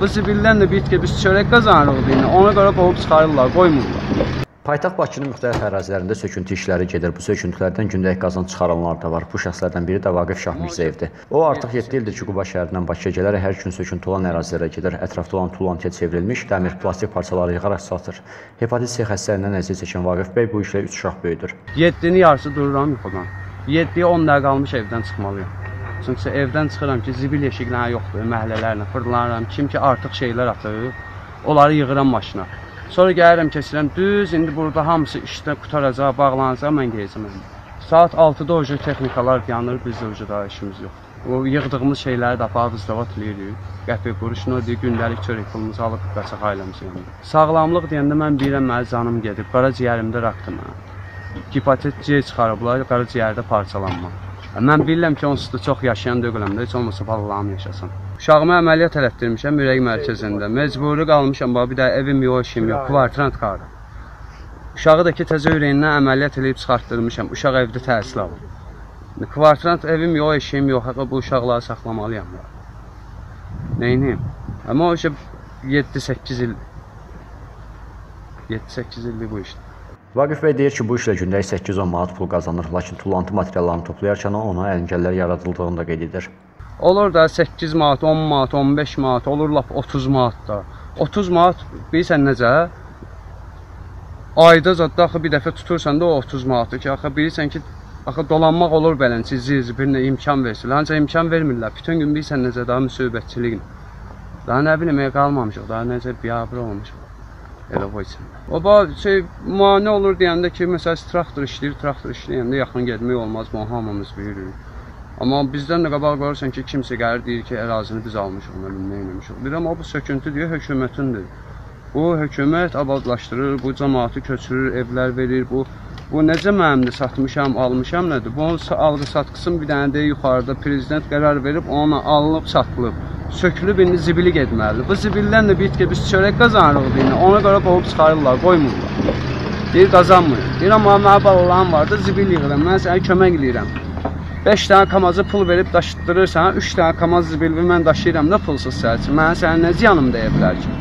Bu zibildən də bit ki, biz çörək qazanırıq deyinə, ona görə qovub çıxarırlar, qoymurlar. Paytaxt Bakının müxtəlif ərazilərində söküntü işləri gedir. Bu söküntülərdən gündəlik qazanc çıxaranlar da var. Bu şəxslərdən biri də Vaqif Şah Mirzəyevdir. O artıq 7 ildir ki, Quba şəhərindən Bakıya gələrək hər gün söküntü olan ərazilərə gedir. Ətrafda olan tullantıya çevrilmiş dəmir, plastik parçaları yığaraq satır. Hepatit C xəstəliyindən əziyyət çəkən Vaqif bəy bu işlə 3 uşaq böyüdür. 7-ni yarısı dururam yuxudan. 7-yə 10 dəqiqə qalmış evdən çıxmalıyam. Çünki evdən çıxıram ki, zibil yeşikləri yoxdur, məhəllələrlə fırlanıram. Kim ki artıq şeylər atır, onları yığıram maşına. Sonra gəlirəm keçirəm, düz indi burada hamısı işdə qutaracaq, bağlanacaq, mən gedəcəm. Saat 6-da oje texnikalar yanır, bizdə oje daha işimiz yoxdur. O yığdığımız şeyləri də aparıb izdavat eləyirik. Qəpik quruş nə deyir, gündəlik çörək pulumuzu alıb qaçaq ailəmizə yanında. Sağlamlıq deyəndə mən bilirəm mənim canım gedib, qaraciyərimdə raqdır mənim. Hepatit C çıxarıblar, qaraciyərdə parçalanma. Mən bilirəm ki, onsuz da çox yaşayan deyiləm də, heç olmasa balalarım yaşasın. Uşağımı əməliyyat elətdirmişəm ürək mərkəzində. Məcburi qalmışam, bax bir də evim yox, işim yox, kvartirant qarı. Uşağı da ki, təzə ürəyindən əməliyyat eləyib çıxartdırmışam. Uşaq evdə təhsil alır. Kvartirant evim yox, işim yox, bu uşaqları saxlamalıyam. Neyniyim? Amma o şey 7-8 il 7-8 ildir bu işdə. Vaqif bəy deyir ki, bu işlə gündəlik 8-10 manat pul qazanır, lakin tullantı materiallarını toplayarkən ona əngəllər yaradıldığını da qeyd edir. Olur da 8 manat, 10 manat, 15 manat, olur lap 30 manat da. 30 manat bilirsən necə? Ayda zətdə axı bir dəfə tutursan da o 30 manatı ki, axı bilirsən ki, axı dolanmaq olur belənçi, ziz, birinə imkan versin. Ancaq imkan vermirlər. Bütün gün bilirsən necə daha müsibətçilik. Daha nə bilim, qalmamışıq, daha necə biabır olmuşuq. Elə. O ba şey mane olur deyəndə ki, məsələn traktor işləyir, traktor işləyəndə yaxın getmək olmaz, bunu hamımız bilirik. Amma bizdən də qabaq görürsən ki, kimsə gəlir deyir ki, ərazini biz almışıq, nə etmişik. Bir amma bu söküntü deyir hökumətindir. Bu hökumət abadlaşdırır, bu cəmaatı köçürür, evlər verir. Bu bu necə mənimdir, satmışam, almışam nədir? Bu aldı satqısın bir dənə də yuxarıda prezident qərar verib, ona alınıb satılıb. Sökülüb indi zibili getməlidir. Bu zibildən də bit ki, biz çörək qazanırıq deyinə, ona görə qovub çıxarırlar, qoymurlar. Deyir qazanmır. Deyir amma mənim balalarım var da zibil yığıram, mən sənə kömək eləyirəm. 5 dənə kamazı pul verib daşıtdırırsan, 3 dənə kamaz zibilvi mən daşıyıram da pulsuz sərçi. Mən sənin nə ziyanım deyə bilər ki?